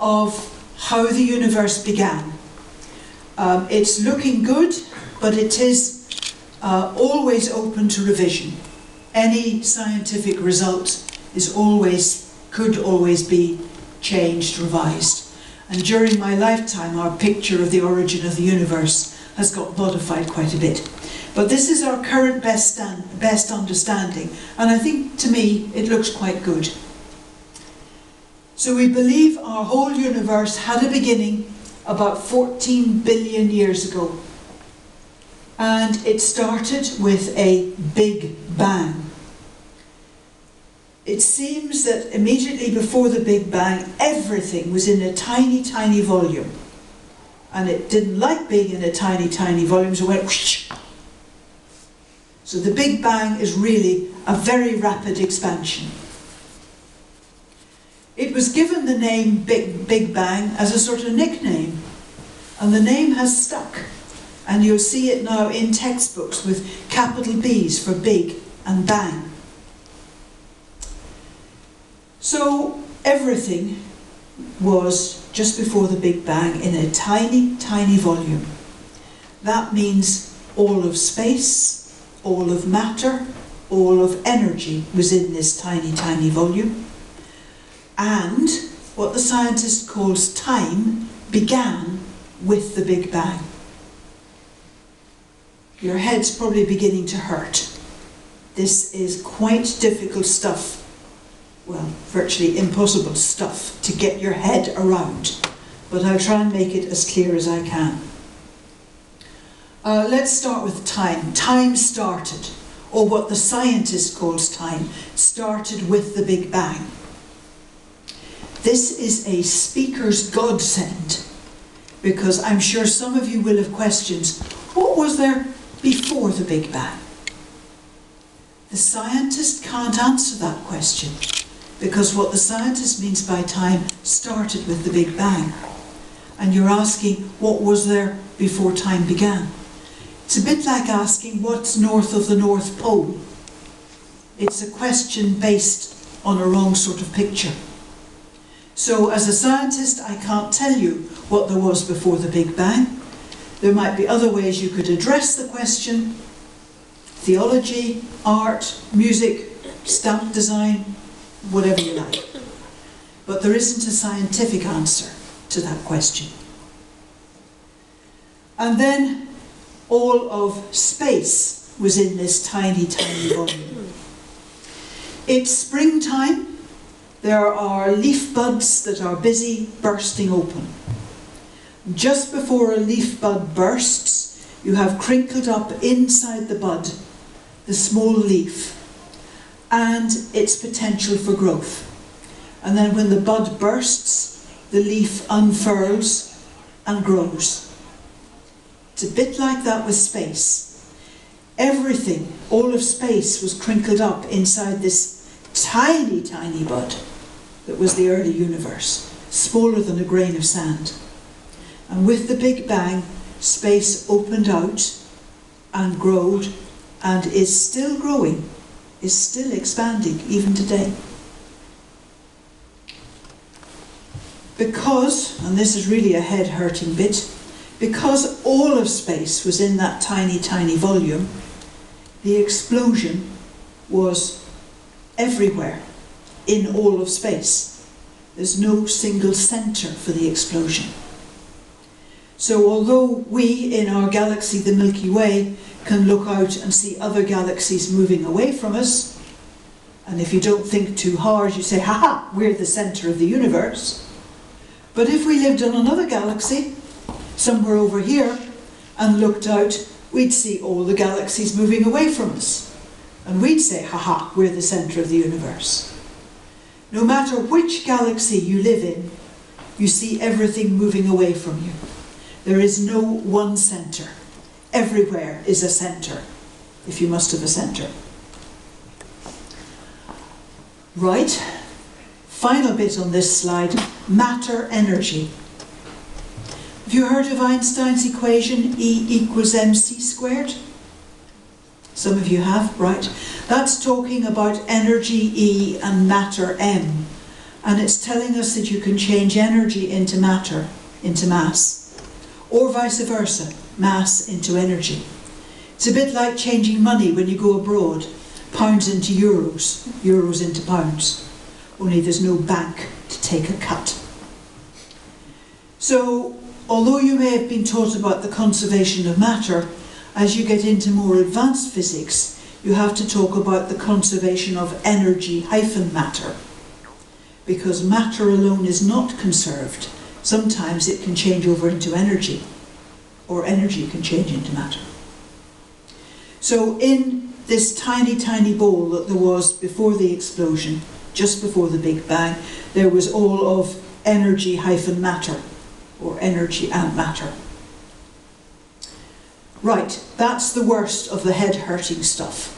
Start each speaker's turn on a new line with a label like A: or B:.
A: of how the universe began. Um, it's looking good, but it is uh, always open to revision. Any scientific result is always, could always be changed, revised. And during my lifetime, our picture of the origin of the universe has got modified quite a bit. But this is our current best, stand, best understanding, and I think to me it looks quite good. So we believe our whole universe had a beginning about 14 billion years ago. And it started with a big bang. It seems that immediately before the Big Bang, everything was in a tiny, tiny volume. And it didn't like being in a tiny, tiny volume, so it went whoosh. So the Big Bang is really a very rapid expansion. It was given the name Big, Big Bang as a sort of nickname, and the name has stuck. And you'll see it now in textbooks with capital B's for big and bang. So everything was just before the Big Bang in a tiny, tiny volume. That means all of space, all of matter, all of energy was in this tiny, tiny volume and what the scientist calls time began with the Big Bang. Your head's probably beginning to hurt. This is quite difficult stuff. Well, virtually impossible stuff to get your head around. But I'll try and make it as clear as I can. Uh, let's start with time. Time started, or what the scientist calls time, started with the Big Bang. This is a speaker's godsend because I'm sure some of you will have questions. What was there before the Big Bang? The scientist can't answer that question because what the scientist means by time started with the Big Bang. And you're asking, what was there before time began? It's a bit like asking, what's north of the North Pole? It's a question based on a wrong sort of picture. So as a scientist, I can't tell you what there was before the Big Bang. There might be other ways you could address the question. Theology, art, music, stamp design, whatever you like. But there isn't a scientific answer to that question. And then all of space was in this tiny, tiny volume. It's springtime, there are leaf buds that are busy bursting open. Just before a leaf bud bursts, you have crinkled up inside the bud the small leaf and its potential for growth. And then when the bud bursts, the leaf unfurls and grows. It's a bit like that with space. Everything, all of space, was crinkled up inside this tiny, tiny bud that was the early universe, smaller than a grain of sand. And with the Big Bang, space opened out and growed and is still growing, is still expanding even today. Because, and this is really a head hurting bit, because all of space was in that tiny, tiny volume, the explosion was everywhere in all of space. There's no single centre for the explosion. So although we in our galaxy, the Milky Way, can look out and see other galaxies moving away from us, and if you don't think too hard, you say, haha, we're the centre of the universe. But if we lived in another galaxy, somewhere over here, and looked out, we'd see all the galaxies moving away from us. And we'd say, haha, we're the centre of the universe. No matter which galaxy you live in, you see everything moving away from you. There is no one centre. Everywhere is a centre, if you must have a centre. Right, final bit on this slide, matter energy. Have you heard of Einstein's equation E equals mc squared? Some of you have, right? That's talking about energy E and matter M. and it's telling us that you can change energy into matter, into mass, or vice versa, mass into energy. It's a bit like changing money when you go abroad, pounds into euros, euros into pounds, only there's no bank to take a cut. So, although you may have been taught about the conservation of matter, as you get into more advanced physics, you have to talk about the conservation of energy hyphen matter. Because matter alone is not conserved. Sometimes it can change over into energy, or energy can change into matter. So, in this tiny, tiny ball that there was before the explosion, just before the Big Bang, there was all of energy hyphen matter, or energy and matter. Right, that's the worst of the head hurting stuff.